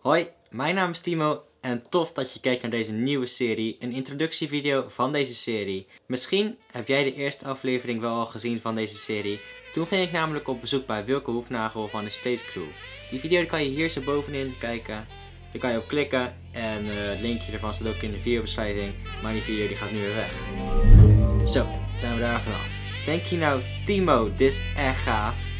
Hoi, mijn naam is Timo en tof dat je kijkt naar deze nieuwe serie, een introductievideo van deze serie. Misschien heb jij de eerste aflevering wel al gezien van deze serie. Toen ging ik namelijk op bezoek bij Wilke Hoefnagel van de Stage Crew. Die video kan je hier zo bovenin kijken. Daar kan je op klikken en uh, het linkje ervan staat ook in de videobeschrijving. Maar die video die gaat nu weer weg. Zo, zijn we daar vanaf. Denk je nou, Timo, dit is echt gaaf.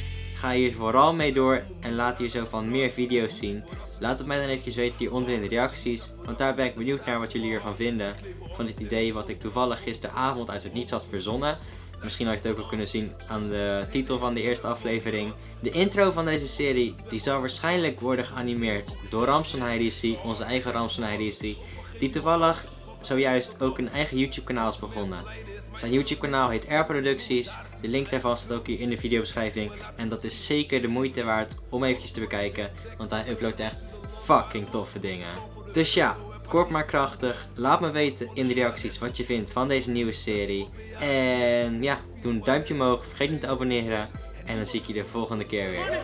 Ga hier vooral mee door en laat hier zo van meer video's zien. Laat het mij dan eventjes weten hieronder in de reacties, want daar ben ik benieuwd naar wat jullie ervan vinden. Van dit idee wat ik toevallig gisteravond uit het niets had verzonnen. Misschien had je het ook al kunnen zien aan de titel van de eerste aflevering. De intro van deze serie die zal waarschijnlijk worden geanimeerd door Ramson Heirisi, onze eigen Ramson Heirisi. Die toevallig zojuist ook een eigen YouTube kanaal is begonnen. Zijn YouTube kanaal heet R Producties. De link daarvan staat ook hier in de videobeschrijving. En dat is zeker de moeite waard om eventjes te bekijken. Want hij uploadt echt fucking toffe dingen. Dus ja, kort maar krachtig. Laat me weten in de reacties wat je vindt van deze nieuwe serie. En ja, doe een duimpje omhoog. Vergeet niet te abonneren. En dan zie ik je de volgende keer weer.